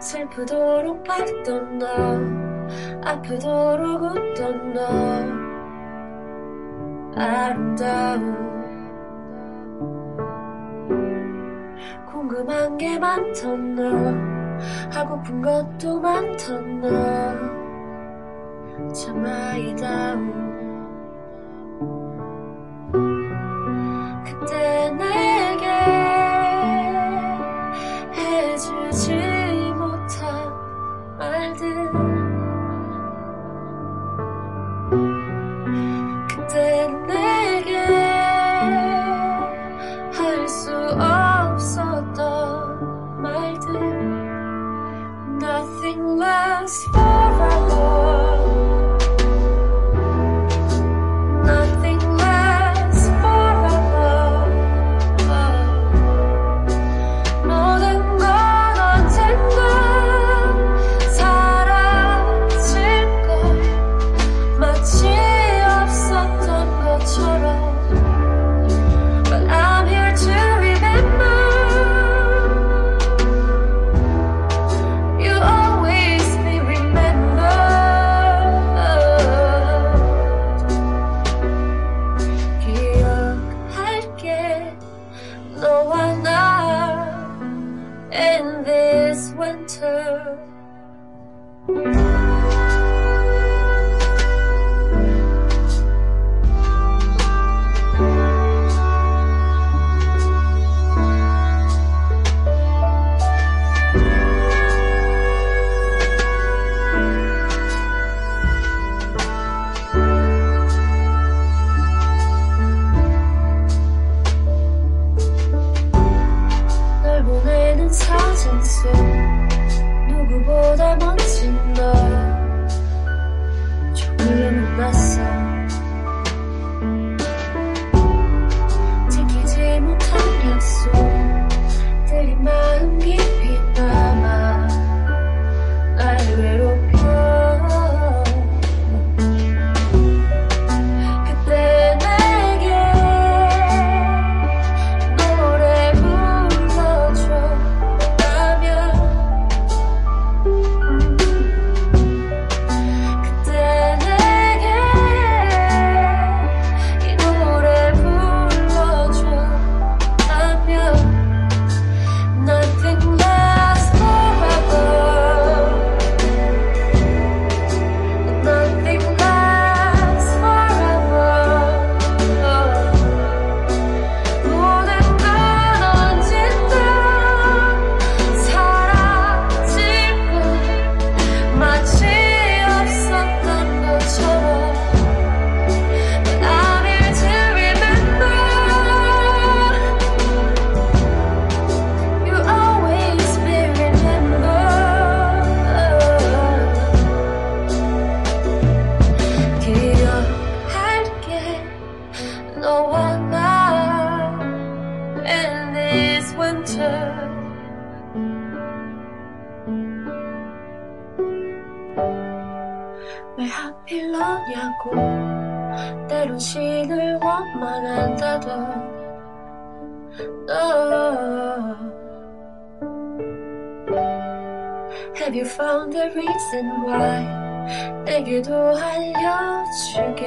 슬프도록 밝던 너 아프도록 웃던 너. 아름다운 궁금한 게 많던 너 하고픈 것도 많던 너 참 아이다운. no one out in this winter. 왜 하필러냐고. 때론 신을 원망한다던 너. Have you found the reason why 내게도 알려주겠니?